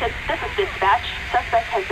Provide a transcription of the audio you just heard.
Attention, this is dispatch. Suspect has been